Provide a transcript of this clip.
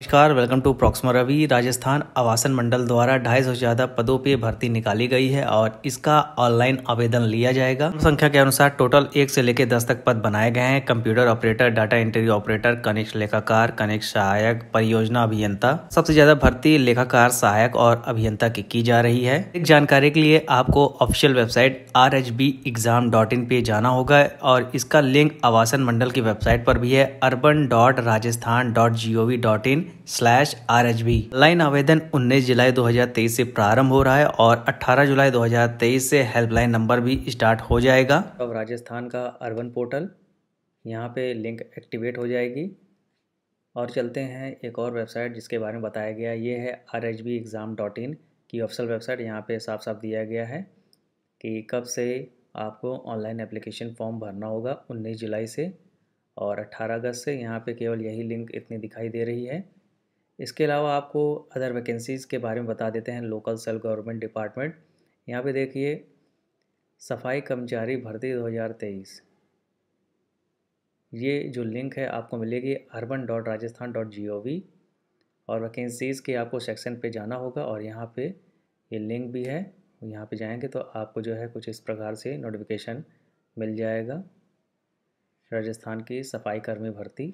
नमस्कार welcome to Proxima Ravi Rajasthan Awasan Mandal द्वारा ढाई सौ ज़्यादा पदों पे भर्ती निकाली गई है और इसका ऑनलाइन आवेदन लिया जाएगा। संख्या के अनुसार टोटल एक से लेकर दस तक पद बनाए गए हैं। Computer operator data entry operator कनिष्ठ लेखाकार, कनिष्ठ सहायक, परियोजना अभियंता। सबसे ज़्यादा भर्ती लेखाकार, सहायक और अभियंता की की जा रही है। एक जानकारी के लिए आपको ऑफिशियल वेबसाइट आर पे जाना होगा और इसका लिंक आवासन मंडल की वेबसाइट पर भी है। Urban dot Rajasthan dot G O V dot in slash R H line आवेदन 19 जुलाई 2023 से प्रारंभ हो रहा है और 18 जुलाई 2023 से हेल्पलाइन नंबर भी स्टार्ट हो जाएगा। अब राजस्थान का अर्बन पोर्टल, यहाँ पे लिंक एक्टिवेट हो जाएगी। और चलते हैं एक और वेबसाइट जिसके बारे में बताया गया ये है R H B exam dot in की ऑफिसल वेबसाइट। यहाँ पे साफ़ साफ़ दिया गया है कि कब से आपको ऑनलाइन एप्लीकेशन फॉर्म भरना होगा 19 जुलाई से। और 18 अगस्त से यहाँ पे केवल यही लिंक इतनी दिखाई दे रही है। इसके अलावा आपको अदर वैकेंसीज़ के बारे में बता देते हैं लोकल सेल्फ गवर्नमेंट डिपार्टमेंट यहाँ पे देखिए, सफ़ाई कर्मचारी भर्ती 2023 ये जो लिंक है आपको मिलेगी urban dot Rajasthan dot G O V और वैकेंसीज़ के आपको सेक्शन पे जाना होगा और यहाँ पे ये लिंक भी है, यहाँ पे जाएँगे तो आपको जो है कुछ इस प्रकार से नोटिफिकेशन मिल जाएगा। राजस्थान की सफ़ाई कर्मी भर्ती।